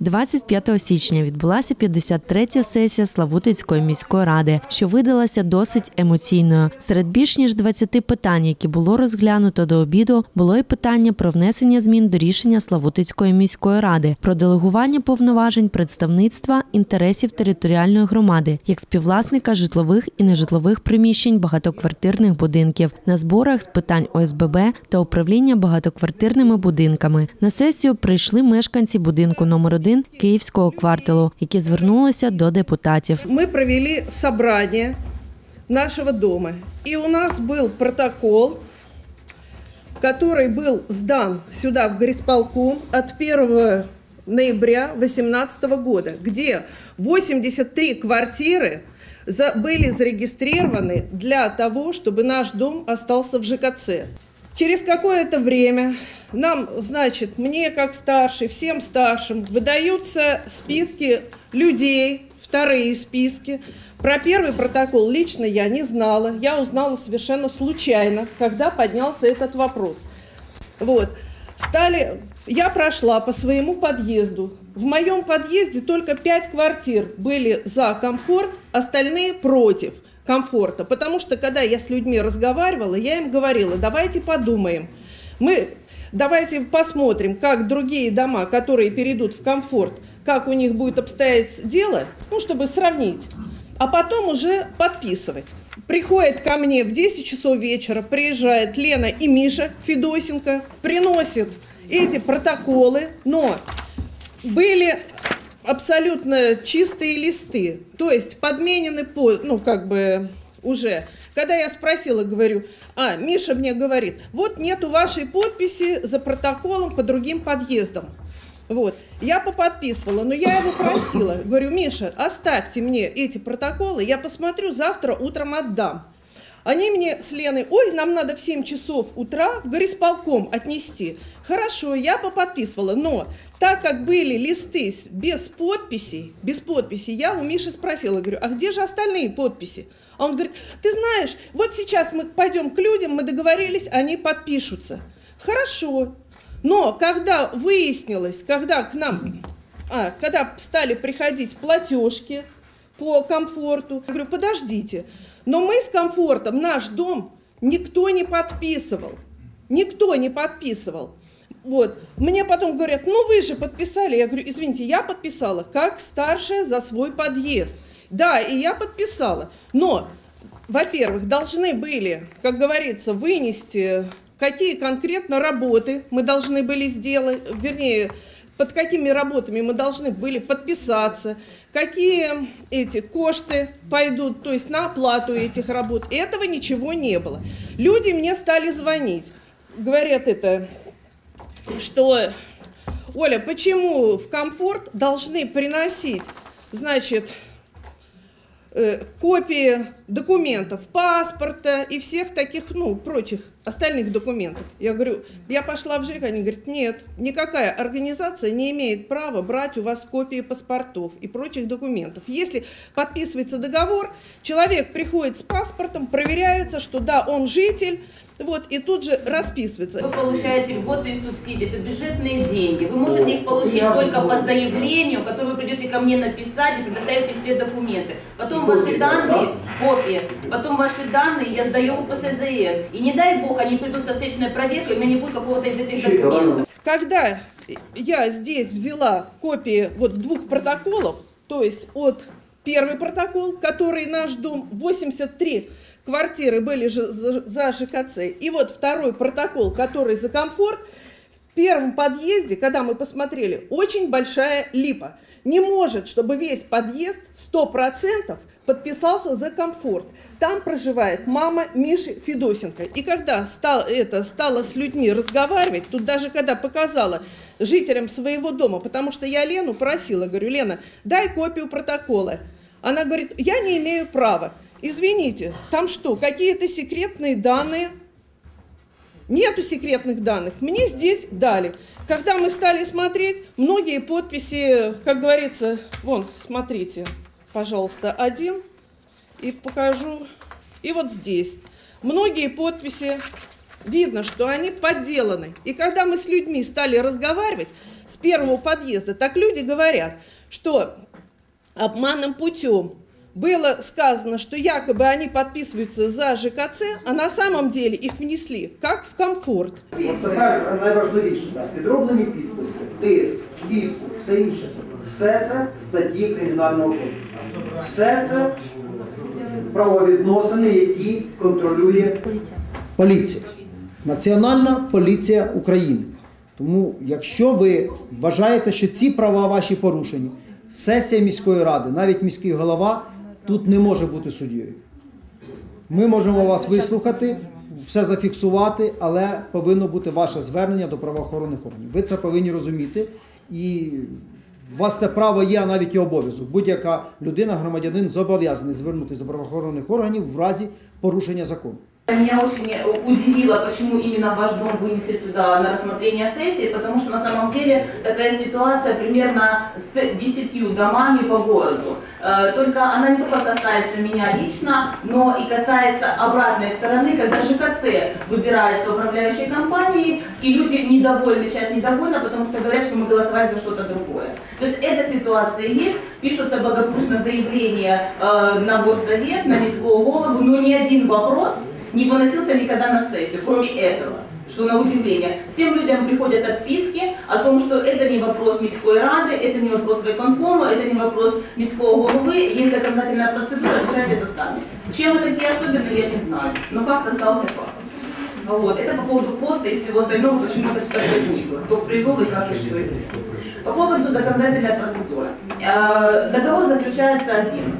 25 січня відбулася 53-я сесія Славутицької міської ради, що видалася досить емоційною. Серед більш ніж 20 питань, які було розглянуто до обіду, було й питання про внесення змін до рішення Славутицької міської ради про делегування повноважень представництва інтересів територіальної громади як співвласника житлових і нежитлових приміщень багатоквартирних будинків на зборах з питань ОСББ та управління багатоквартирними будинками. На сесію прийшли мешканці будинку номер 1 Київського кварталу, які звернулися до депутатів. мы провели собрание нашего дома. И у нас был протокол, который был сдан сюда, в горисполком, от 1 ноября 2018 года, где 83 квартиры за- были зарегистрированы для того, чтобы наш дом остался в ЖКЦ. Через какое-то время нам, значит, мне как старший, всем старшим выдаются списки людей, вторые списки. Про первый протокол лично я не знала. Я узнала совершенно случайно, когда поднялся этот вопрос. Вот. Стали, я прошла по своему подъезду. В моем подъезде только пять квартир были за комфорт, остальные против комфорта. Потому что, когда я с людьми разговаривала, я им говорила, давайте подумаем. Мы давайте посмотрим, как другие дома, которые перейдут в комфорт, как у них будет обстоять дело, ну, чтобы сравнить. А потом уже подписывать. Приходит ко мне в 10 часов вечера, приезжает Лена и Миша Федосенко, приносит эти протоколы, но были абсолютно чистые листы, то есть подменены, по, ну, как бы уже. Когда я спросила, говорю, а, Миша мне говорит, вот нету вашей подписи за протоколом по другим подъездам. Вот. Я поподписывала, но я его просила. Говорю, Миша, оставьте мне эти протоколы, я посмотрю, завтра утром отдам. Они мне с Леной, ой, нам надо в 7 часов утра в горисполком отнести. Хорошо, я поподписывала, но так как были листы без подписей, без подписей, я у Миши спросила, говорю, а где же остальные подписи? А он говорит, ты знаешь, вот сейчас мы пойдем к людям, мы договорились, они подпишутся. Хорошо, но когда выяснилось, когда к нам, а, когда стали приходить платежки по комфорту, я говорю, подождите, но мы с комфортом, наш дом никто не подписывал, никто не подписывал. Вот. Мне потом говорят, ну вы же подписали. Я говорю, извините, я подписала как старшая за свой подъезд. Да, и я подписала. Но, во-первых, должны были, как говорится, вынести, какие конкретно работы мы должны были сделать, вернее, под какими работами мы должны были подписаться, какие эти кошты пойдут, то есть на оплату этих работ. Этого ничего не было. Люди мне стали звонить. Говорят это, что, Оля, почему в комфорт должны приносить, значит, э, копии документов, паспорта и всех таких, ну, прочих остальных документов. Я говорю, я пошла в ЖЭК, они говорят, нет, никакая организация не имеет права брать у вас копии паспортов и прочих документов. Если подписывается договор, человек приходит с паспортом, проверяется, что да, он житель, вот, и тут же расписывается. Вы получаете льготы и субсидии, это бюджетные деньги. Вы можете их получить только по заявлению, которое вы придете ко мне написать и предоставите все документы. Потом ваши данные, копии, потом ваши данные я сдаю в ПСЗР. И не дай бог, они придут со встречной проверкой, у меня не будет какого-то из этих документов. Когда я здесь взяла копии вот двух протоколов, то есть от первый протокол, который наш дом 83 квартиры были же за ЖКЦ, и вот второй протокол, который за комфорт, первом подъезде, когда мы посмотрели, очень большая липа. Не может, чтобы весь подъезд 100% подписался за комфорт. Там проживает мама Миши Федосенко. И когда стал, это, стала с людьми разговаривать, тут даже когда показала жителям своего дома, потому что я Лену просила, говорю, Лена, дай копию протокола. Она говорит, я не имею права. Извините, там что, какие-то секретные данные? Нету секретных данных. Мне здесь дали. Когда мы стали смотреть, многие подписи, как говорится, вон, смотрите, пожалуйста, один, и покажу, и вот здесь. Многие подписи, видно, что они подделаны. И когда мы с людьми стали разговаривать, с первого подъезда, так люди говорят, что обманным путем было сказано, что якобы они подписываются за ЖКЦ, а на самом деле их внесли как в комфорт. Ось це най- найважливіше, так. підроблені підписи, тиск, відкуп, все інше. Все це статті Кримінального кодексу. Все це правовідносини, які контролює поліція. Національна поліція України. Тому, якщо ви вважаєте, що ці права ваші порушені, сесія міської ради, навіть міський голова тут не може бути суддєю. Ми можемо вас вислухати, все зафіксувати, але повинно бути ваше звернення до правоохоронних органів. Ви це повинні розуміти, і у вас це право є, а навіть і обов'язок. Будь-яка людина, громадянин зобов'язаний звернутися до правоохоронних органів в разі порушення закону. Меня очень удивило, почему именно ваш дом вынесли сюда на рассмотрение сессии, потому что на самом деле такая ситуация примерно с 10 домами по городу. Э, Только она не только касается меня лично, но и касается обратной стороны, когда ЖКЦ выбирается управляющей компанией, и люди недовольны, часть недовольна, потому что говорят, что мы голосовали за что-то другое. То есть эта ситуация есть, пишутся благополучно заявления э, на горсовет, на міського голову, но ни один вопрос не выносился никогда на сессию, кроме этого. Что на удивление. Всем людям приходят отписки о том, что это не вопрос міської ради, это не вопрос виконкому, это не вопрос міського головы, есть законодательная процедура, решайте это сами. Чем вы такие особенные, я не знаю, но факт остался фактом. Вот. Это по поводу поста и всего остального, почему это сюда возникло. Кто привел и как и что. и где. По поводу законодательной процедуры. Э, Договор заключается один.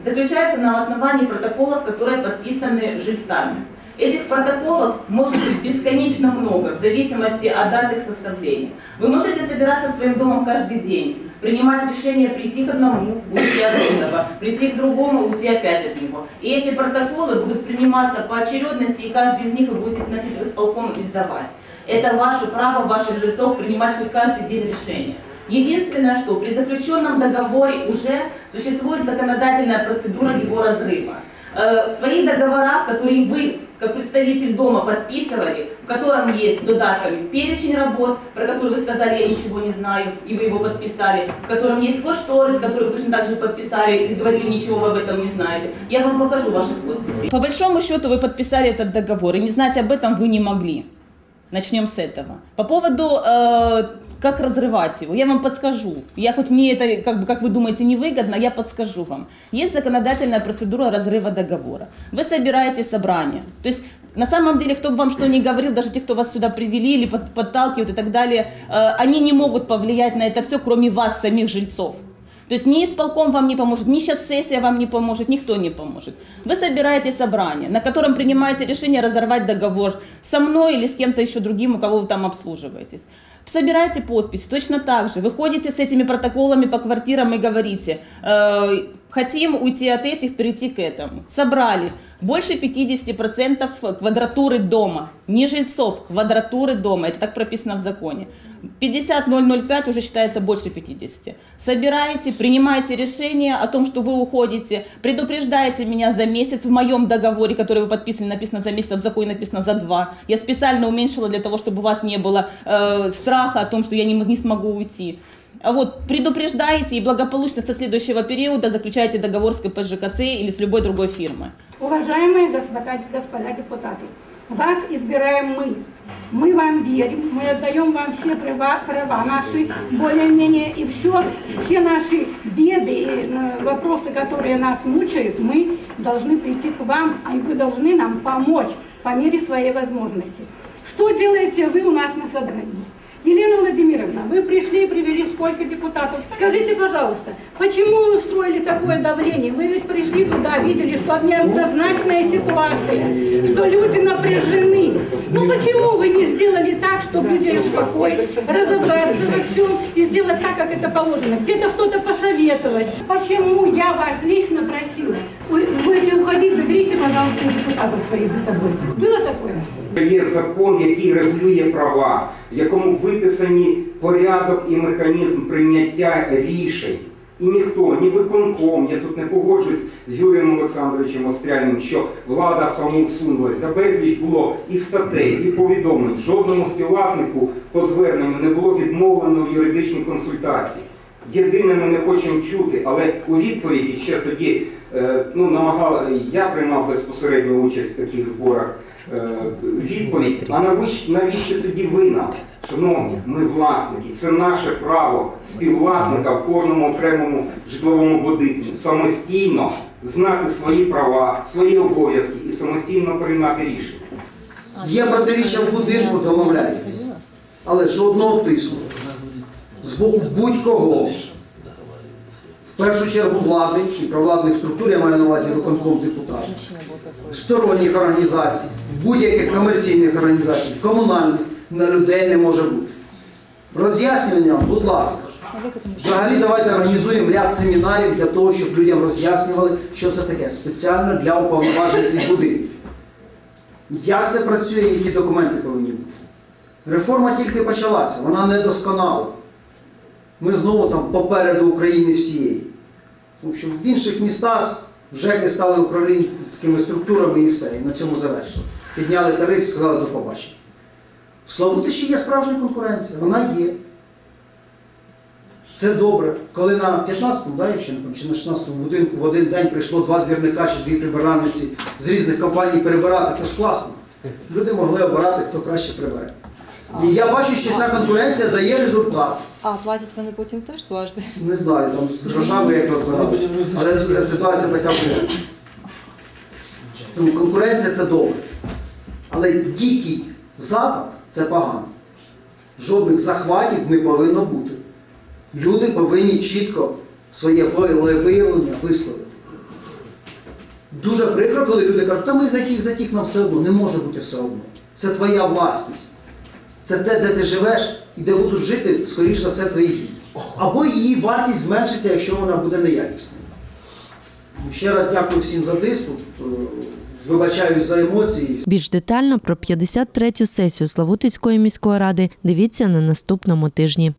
Заключается на основании протоколов, которые подписаны жильцами. Этих протоколов может быть бесконечно много, в зависимости от дат их составления. Вы можете собираться своим домом каждый день, принимать решение прийти к одному, уйти от этого, прийти к другому, уйти опять от него. И эти протоколы будут приниматься по очередности, и каждый из них вы будете вносить в исполком и сдавать. Это ваше право ваших жильцов принимать хоть каждый день решения. Единственное, что при заключенном договоре уже существует законодательная процедура его разрыва. Э, В своих договорах, которые вы, как представитель дома, подписывали, в котором есть додатками перечень работ, про который вы сказали, я ничего не знаю, и вы его подписали, в котором есть кошторис, который вы точно так же подписали и говорили, ничего вы об этом не знаете. Я вам покажу ваши подписи. По большому счету вы подписали этот договор, и не знать об этом вы не могли. Начнем с этого. По поводу, э, как разрывать его, я вам подскажу. Я хоть мне это, как, бы, как вы думаете, невыгодно, я подскажу вам. Есть законодательная процедура разрыва договора. Вы собираете собрание. То есть на самом деле, кто бы вам что ни говорил, даже те, кто вас сюда привели или под- подталкивают и так далее, э, они не могут повлиять на это все, кроме вас, самих жильцов. То есть ни исполком вам не поможет, ни сейчас сессия вам не поможет, никто не поможет. Вы собираете собрание, на котором принимаете решение разорвать договор со мной или с кем-то еще другим, у кого вы там обслуживаетесь. Собираете подписи, точно так же. Вы ходите с этими протоколами по квартирам и говорите, э, хотим уйти от этих, перейти к этому. Собрали больше 50% квадратуры дома, не жильцов, квадратуры дома. Это так прописано в законе. 50-005 уже считается больше 50. Собираете, принимаете решение о том, что вы уходите, предупреждаете меня за месяц в моем договоре, который вы подписали, написано за месяц, а в законе написано за два. Я специально уменьшила для того, чтобы у вас не было э, страха о том, что я не, не смогу уйти. А вот предупреждаете и благополучно со следующего периода заключаете договор с КПЖКЦ или с любой другой фирмой. Уважаемые господа, господа депутаты, вас избираем мы. Мы вам верим, мы отдаем вам все права, права наши, более-менее, и все, все наши беды и э, вопросы, которые нас мучают, мы должны прийти к вам, а вы должны нам помочь по мере своей возможности. Что делаете вы у нас на собрании? Елена Владимировна, вы пришли и привели сколько депутатов. Скажите, пожалуйста, почему вы устроили такое давление? Вы ведь пришли туда, видели, что неоднозначная ситуация, что люди напряжены. Ну почему вы не сделали так, чтобы людей успокоить, разобраться во всем и сделать так, как это положено? Где-то что-то посоветовать. Почему я вас лично просила? Вы будете уходить, заберите, пожалуйста, депутатов своих за собой. Є закон, який регулює права, в якому виписані порядок і механізм прийняття рішень І ніхто, ні виконком, я тут не погоджуюсь з Юрієм Олександровичем Остряним, що влада самоусунулась. Та безліч було і статей, і повідомлень. Жодному співвласнику по зверненню не було відмовлено в юридичній консультації. Єдине, ми не хочемо чути, але у відповіді ще тоді е, ну, намагали, я приймав безпосередню участь в таких зборах. Е, Відповідь, а навіщо, навіщо тоді ви нам? Шановні, ми власники, це наше право співвласника в кожному окремому житловому будинку самостійно знати свої права, свої обов'язки і самостійно приймати рішення. Є протиріччя в будинку, домовляєтесь. Але жодного тиску з боку будь-кого. В першу чергу влади і провладних структур, я маю на увазі виконком депутатів, сторонніх організацій, будь-яких комерційних організацій, комунальних, на людей не може бути. Роз'яснення, будь ласка. Взагалі давайте організуємо ряд семінарів для того, щоб людям роз'яснювали, що це таке спеціально для уповноважених будинків. Як це працює, які документи повинні бути? Реформа тільки почалася, вона не досконала. Ми знову там попереду України всієї. Тому що в інших містах ЖЕКи стали управлінськими структурами і все, і на цьому завершили. Підняли тариф, сказали до побачення. В Славутичі є справжня конкуренція, вона є. Це добре. Коли на 15-му, да, чи на 16-му будинку в один день прийшло два двірника чи дві прибиральниці з різних компаній перебирати, це ж класно. Люди могли обирати, хто краще прибере. І я бачу, що ця конкуренція дає результат. А платять вони потім теж дважди. Не знаю, там з грошами як розбиралися. Але ситуація така була. Тому конкуренція це добре. Але дикий запад це погано. Жодних захватів не повинно бути. Люди повинні чітко своє волевиявлення висловити. Дуже прикро, коли люди кажуть, та ми затік, затік нам все одно. Не може бути все одно. Це твоя власність. Це те, де ти живеш і де будуть жити, скоріш за все, твої діти. Або її вартість зменшиться, якщо вона буде неякісною. Ще раз дякую всім за диспут. Вибачаю за емоції. Більш детально про 53-ю сесію Славутицької міської ради дивіться на наступному тижні.